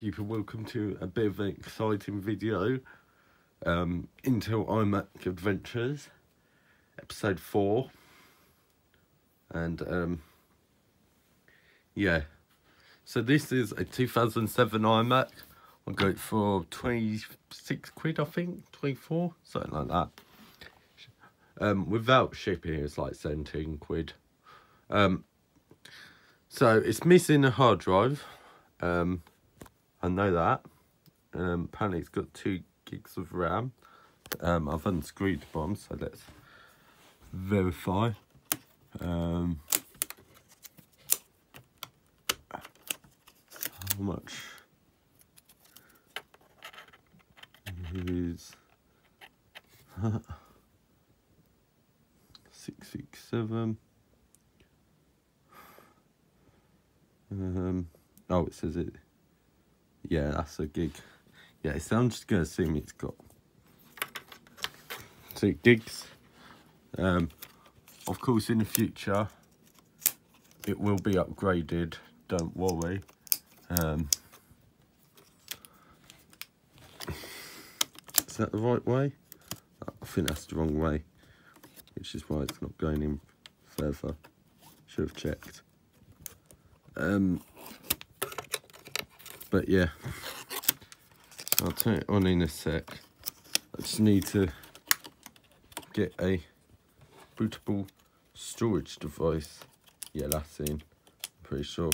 people welcome to a bit of an exciting video. Um intel imac adventures episode 4 and um yeah. So this is a 2007 imac. I got it for 26 quid i think. 24 something like that. Um without shipping it's like 17 quid. Um so it's missing a hard drive. Um I know that. Um, apparently it's got two gigs of RAM. Um, I've unscrewed the bomb, so let's verify. Um, how much is six six seven. Um, oh, it says it yeah, that's a gig. Yeah, so I'm just going to assume it's got two gigs. Um, of course, in the future, it will be upgraded. Don't worry. Um, is that the right way? I think that's the wrong way, which is why it's not going in further. Should have checked. Um, but yeah, I'll turn it on in a sec. I just need to get a bootable storage device. Yeah, that's in, I'm pretty sure.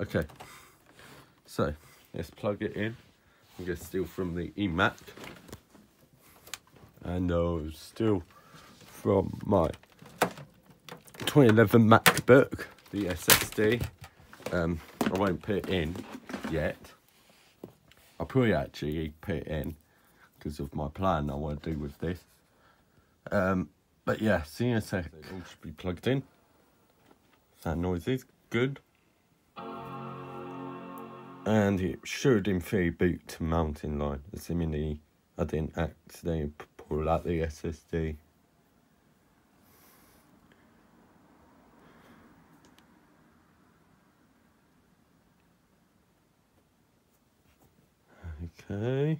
Okay, so let's plug it in. I'm to steal from the eMac. And uh, still from my 2011 MacBook the SSD. Um, I won't put it in yet. I'll probably actually put it in because of my plan I want to do with this. Um, but yeah, see in a sec. It all should be plugged in. That noise is good. And it should in theory boot to mountain lion, assuming I didn't accidentally pull out the SSD. Okay.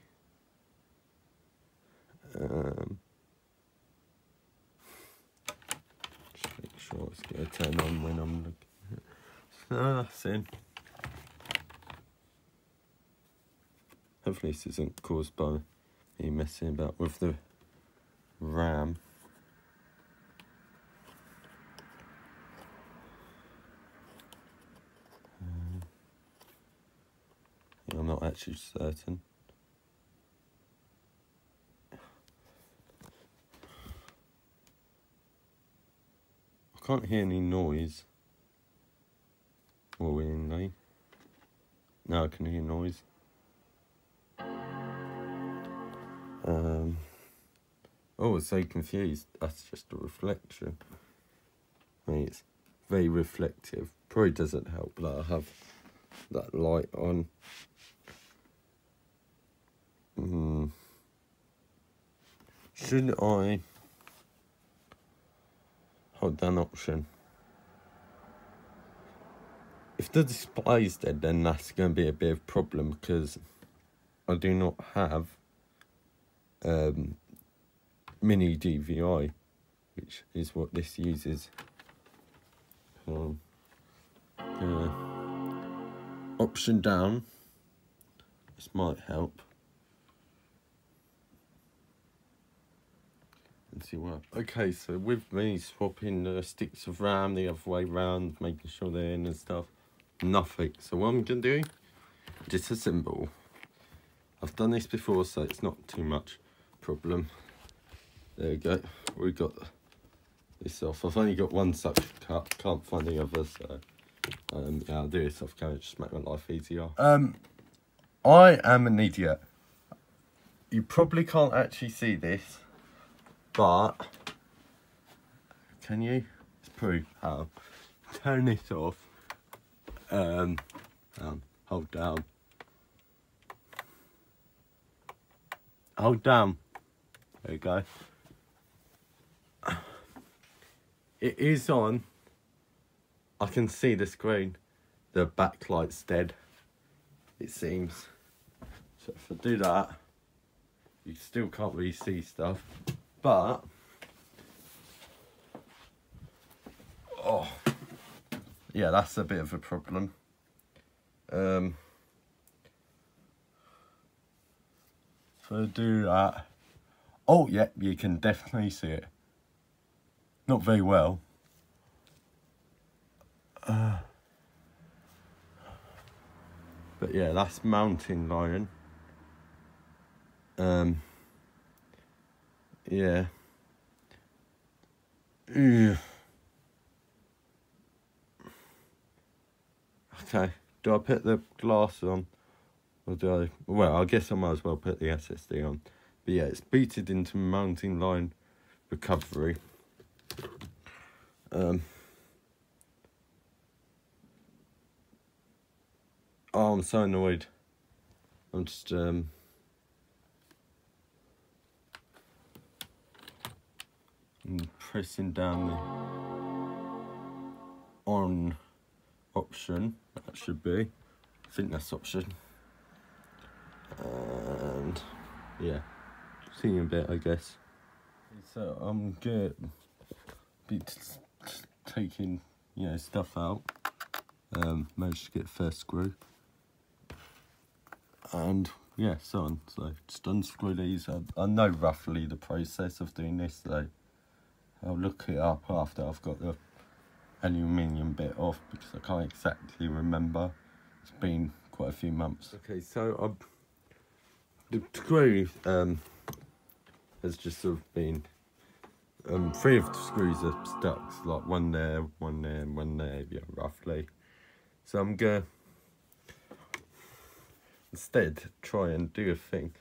Um, just make sure it's going to turn on when I'm looking. So that's in. Hopefully this isn't caused by me messing about with the RAM. I'm not actually certain. Can't hear any noise. Worryingly. Now I can hear noise. Um, oh, so confused. That's just a reflection. I mean, it's very reflective. Probably doesn't help that I have that light on. Hmm. Should I hold down option? If the display is dead, then that's going to be a bit of a problem because I do not have um, mini DVI, which is what this uses. Um, uh, option down. This might help. And see what. Okay, so with me swapping the sticks of RAM the other way around, making sure they're in and stuff, nothing. So what I'm to do, is disassemble. I've done this before, so it's not too much problem. There we go. We got this off. I've only got one suction cut. Can't find the other, so um, yeah, I'll do this off camera. Just make my life easier. Um, I am an idiot. You probably can't actually see this but can you? Let's prove how. Turn this off. Um, um, hold down. Hold down. There you go. It is on. I can see the screen. the backlight's dead. It seems. So if I do that, you still can't really see stuff. But oh yeah, that's a bit of a problem. Um, I do that, oh yeah, you can definitely see it. Not very well. Uh, but yeah, that's mountain lion. Um, yeah. Yeah. Okay. Do I put the glass on? Or do I? Well, I guess I might as well put the SSD on. But yeah, it's booted into mountain lion recovery. Um. Oh, I'm so annoyed. I'm just um. Pressing down the on option. That should be. I think that's option. And yeah, seeing a bit, I guess. So I'm good. Be taking you know stuff out. Um, managed to get first screw. And yeah, so on. So just unscrew these. I, I know roughly the process of doing this, so I'll look it up after I've got the aluminium bit off because I can't exactly remember. It's been quite a few months. Okay, so um, the screw um, has just sort of been. Um, three of the screws are stuck, like one there, one there, and one there, yeah, roughly. So I'm gonna instead try and do a thing.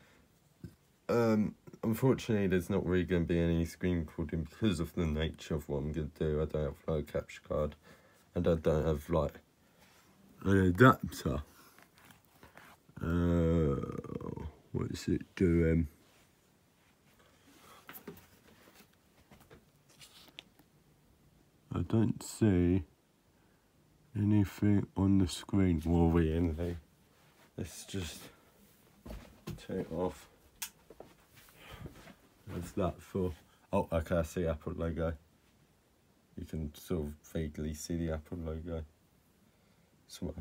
Um, unfortunately, there's not really going to be any screen recording because of the nature of what I'm going to do. I don't have no capture card, and I don't have like an adapter. Uh, what's it doing? I don't see anything on the screen. Anything? Let's just take off. That for? Oh, okay, I see Apple logo. You can sort of vaguely see the Apple logo So.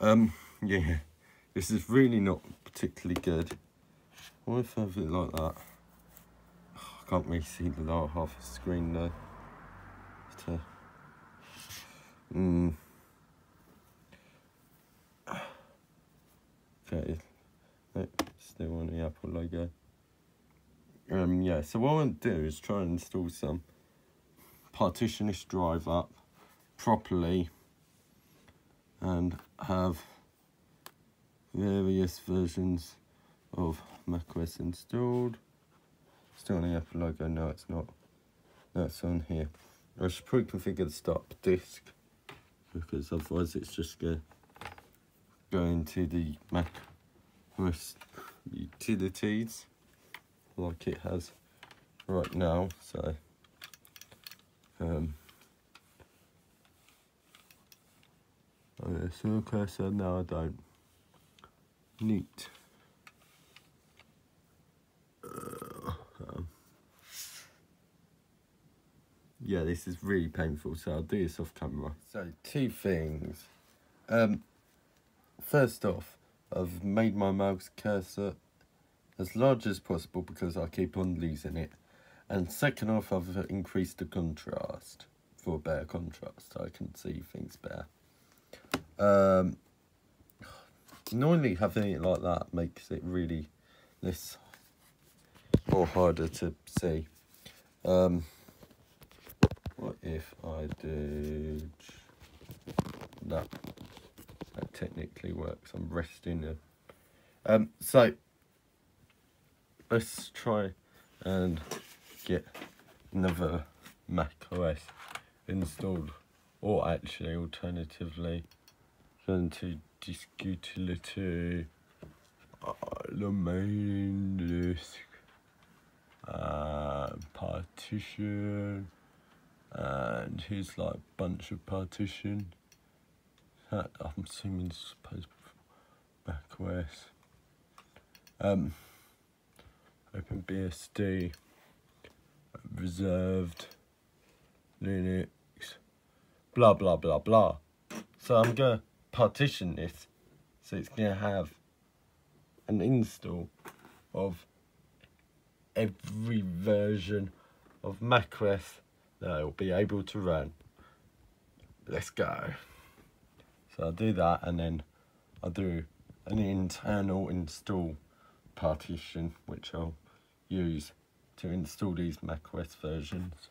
Um, yeah, this is really not particularly good. What if I have it like that? Oh, I can't really see the lower half of the screen though. But, uh, mm. Okay, still on the Apple logo. Um, yeah, so what I want to do is try and install some partition this drive up properly and have various versions of macOS installed. Still on the Apple logo, no it's not. That's on here. I should probably configure the stop disk because otherwise it's just going to go into the Mac OS utilities like it has right now so um oh so cursor I don't neat uh, um, yeah this is really painful so I'll do this off camera. So two things. Um first off I've made my mouse cursor as large as possible because I keep on losing it. And second off, I've increased the contrast for better contrast so I can see things better. Um, normally having it like that makes it really less or harder to see. Um, what if I did that? That technically works. I'm resting. A, um, so let's try and get another Mac OS installed. Or actually alternatively going to disk utility uh, the main disk uh, partition. And here's like a bunch of partition. That I'm assuming it's supposed to Mac OS. Um, open BSD, reserved, Linux, blah blah blah blah. So I'm gonna partition this, so it's gonna have an install of every version of macOS that it'll be able to run. Let's go. So I'll do that and then I'll do an internal install partition which I'll use to install these macOS versions.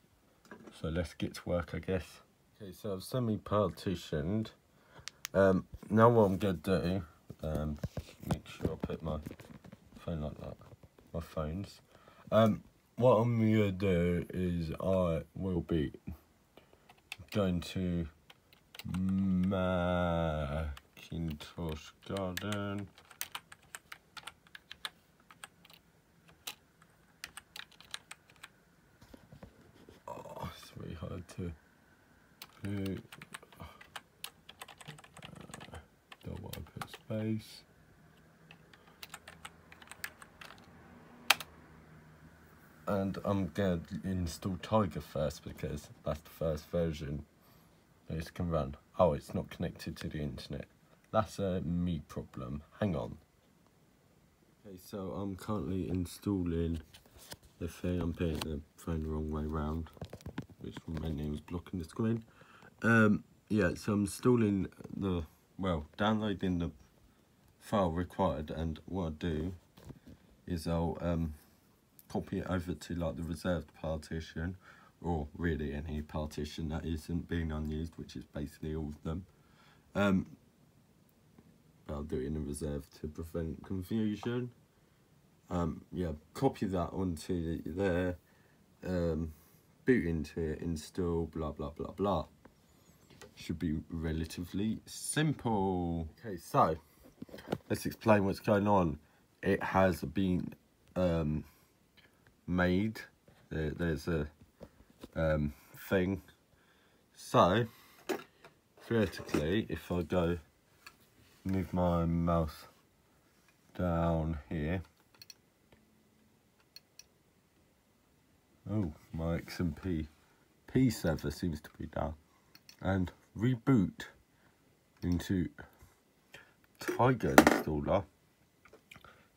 So let's get to work I guess. Okay, so I've semi-partitioned. Um, now what I'm going to do, um, make sure I put my phone like that, my phones. Um, what I'm going to do is I will be going to Macintosh Garden. Oh, it's really hard to do. Uh, space. And I'm to install Tiger first because that's the first version this can run. Oh, it's not connected to the internet. That's a me problem. Hang on. Okay, so I'm currently installing the thing. I'm putting the phone the wrong way round, which menu was blocking the screen. Um, yeah, so I'm installing the, well, downloading the file required, and what I do is I'll um, copy it over to like the reserved partition, or really any partition that isn't being unused, which is basically all of them. Um, I'll do it in a reserve to prevent confusion. Um, yeah, copy that onto there, um, boot into it, install, blah, blah, blah, blah. Should be relatively simple. Okay, so let's explain what's going on. It has been um, made. There, there's a um, thing. So, theoretically, if I go move my mouse down here. Oh, my XMP P server seems to be down. And reboot into Tiger installer.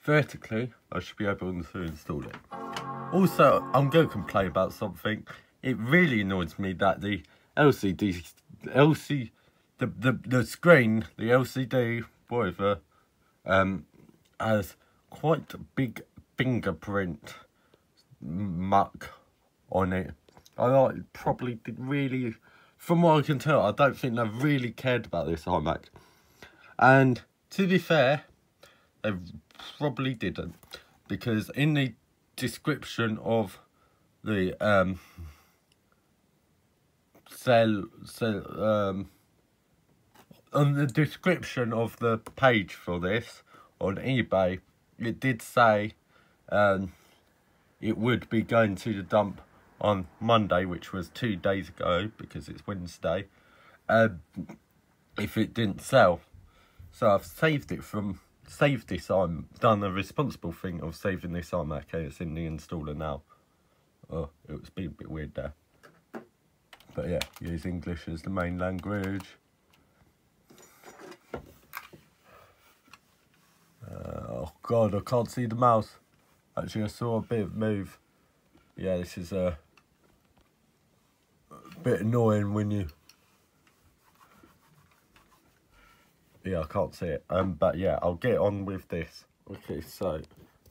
Vertically, I should be able to install it. Also, I'm going to complain about something it really annoys me that the LCD, LC, the, the, the screen, the LCD, whatever, um, has quite big fingerprint muck on it. I like, probably did really, from what I can tell, I don't think they really cared about this iMac. And to be fair, they probably didn't. Because in the description of the um, sell sell um on the description of the page for this on eBay it did say um it would be going to the dump on Monday which was two days ago because it's Wednesday um if it didn't sell so I've saved it from saved this I'm done the responsible thing of saving this iMac and it's in the installer now oh it was being a bit weird there but yeah, use English as the main language. Uh, oh god, I can't see the mouse. Actually, I saw a bit of move. Yeah, this is a bit annoying when you... Yeah, I can't see it. Um, But yeah, I'll get on with this. Okay, so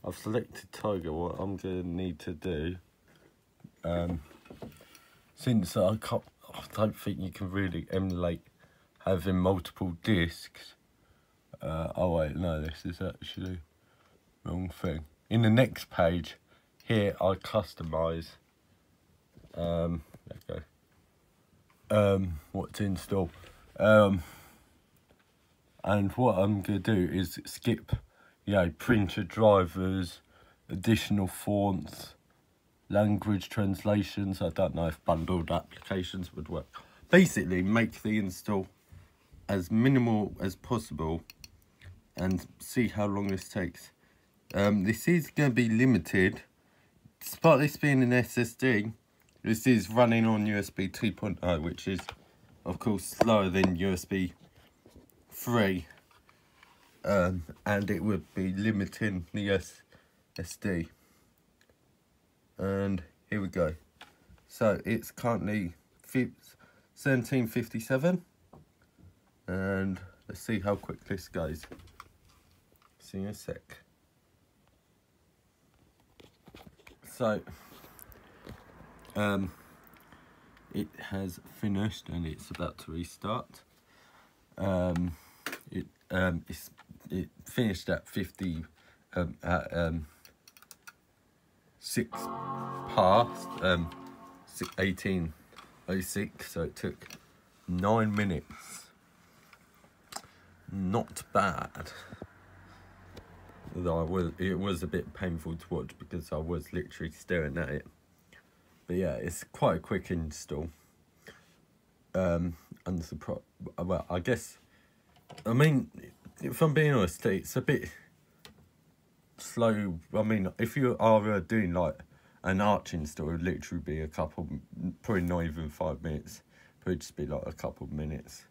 I've selected Tiger. What I'm to need to do... Um, since I can't, I don't think you can really emulate having multiple discs. Uh, oh wait, no, this is actually wrong thing. In the next page, here I customize. Um. Um, what to install. Um, and what I'm gonna do is skip, you know, printer drivers, additional fonts, language translations. I don't know if bundled applications would work. Basically, make the install as minimal as possible and see how long this takes. Um, this is going to be limited. Despite this being an SSD, this is running on USB 2.0, which is, of course, slower than USB 3. Um, and it would be limiting the SSD. And here we go. So it's currently 1757 and let's see how quick this goes. See you in a sec. So, um, it has finished and it's about to restart. Um, it um, it finished at 50 um, at um, six past um, 1806, so it took nine minutes not bad. Though I was, it was a bit painful to watch because I was literally staring at it. But yeah, it's quite a quick install. Um, and surprise. Well, I guess. I mean, if I'm being honest, it's a bit slow. I mean, if you are uh, doing like an arch install, it would literally be a couple, probably not even five minutes. Probably just be like a couple of minutes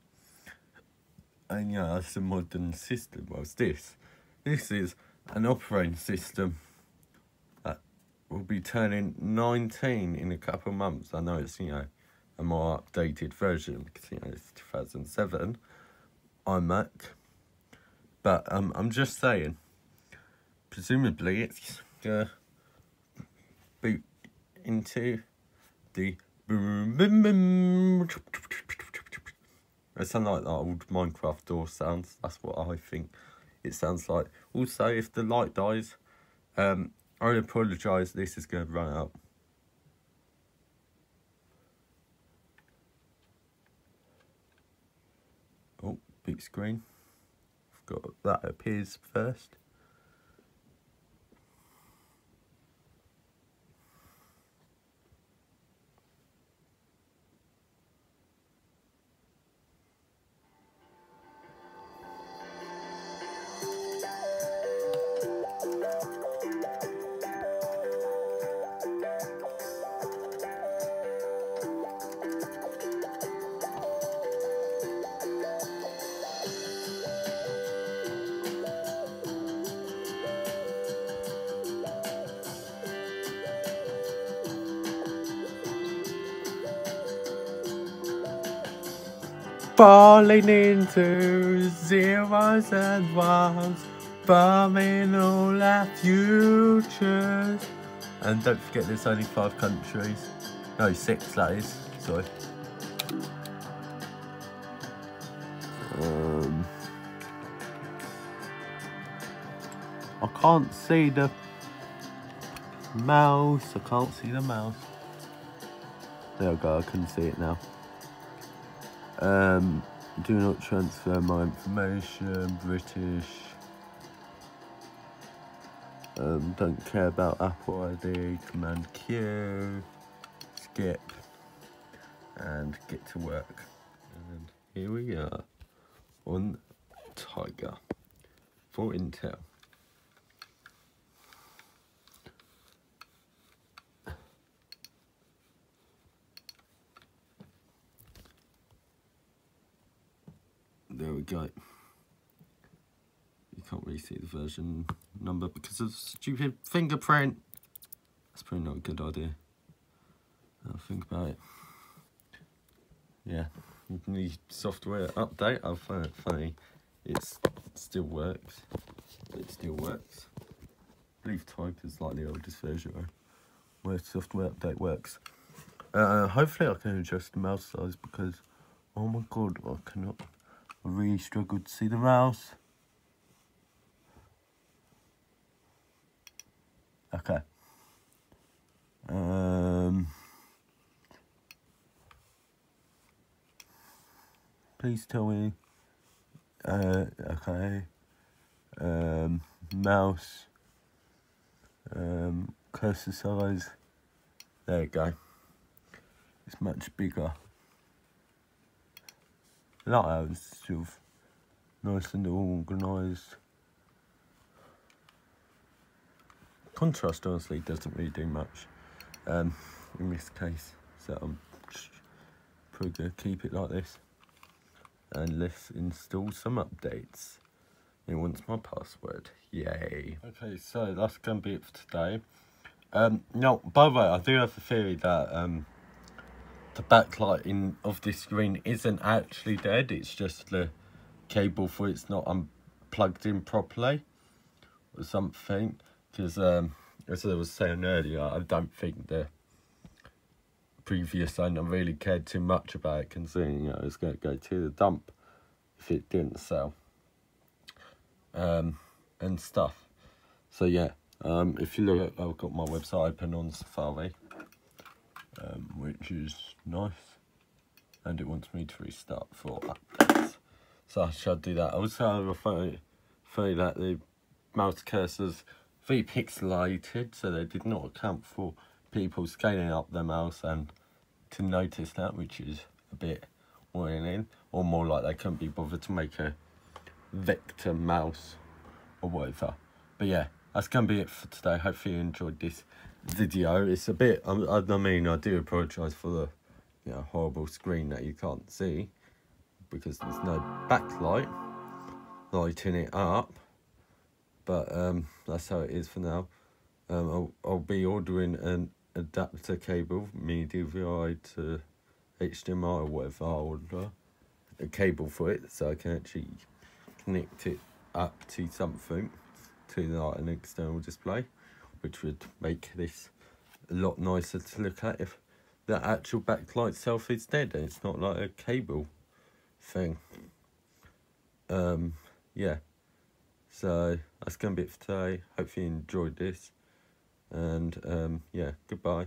and yeah, that's a modern system. What's this? This is an operating system be turning 19 in a couple of months. I know it's, you know, a more updated version because, you know, it's 2007 iMac. But um, I'm just saying, presumably it's going to boot into the boom, boom, boom, it sounds like that old Minecraft door sounds. That's what I think it sounds like. Also, if the light dies, um, I apologise. This is going to run out. Oh, big screen. I've got that appears first. Falling into zeros and ones, bombing all our futures. And don't forget there's only five countries. No, six that is, sorry. Um, I can't see the mouse, I can't see the mouse. There we go, I can see it now. Um, do not transfer my information, British. Um, don't care about Apple ID, Command Q, skip, and get to work. And here we are on Tiger for Intel. You can't really see the version number because of stupid fingerprint. That's probably not a good idea. I'll think about it. Yeah, the software update, I find it funny. It still works. It still works. I believe Type is like the oldest version where software update works. Uh, hopefully I can adjust the mouse size because, oh my god, I cannot I really struggled to see the mouse. Okay. Um, please tell me. Uh, okay. Um, mouse. Um, cursor size. There you go. It's much bigger. It's sort nice and organised. Contrast honestly doesn't really do much um, in this case, so I'm probably going to keep it like this. And let's install some updates. It wants my password. Yay. Okay, so that's going to be it for today. Um, no, by the way, I do have a theory that um, the backlighting of this screen isn't actually dead. It's just the cable for it's not unplugged in properly or something. Because, um, as I was saying earlier, I don't think the previous owner really cared too much about it, considering you know, it was going to go to the dump if it didn't sell. Um, and stuff. So, yeah, um, if you look I've got my website open on Safari um, which is nice. And it wants me to restart for updates. So I shall do that. Also, I refer, refer that the mouse cursors very pixelated, so they did not account for people scaling up their mouse and to notice that, which is a bit worrying, or more like they couldn't be bothered to make a vector mouse or whatever. But yeah, that's going to be it for today. Hopefully you enjoyed this video. It's a bit, I, I mean, I do apologise for the you know, horrible screen that you can't see because there's no backlight lighting it up. But um, that's how it is for now. Um, I'll, I'll be ordering an adapter cable, VI to HDMI or whatever I order. A cable for it so I can actually connect it up to something, to like an external display which would make this a lot nicer to look at if the actual backlight itself is dead and it's not like a cable thing. Um, yeah, so that's going to be it for today. Hopefully you enjoyed this and um, yeah, goodbye.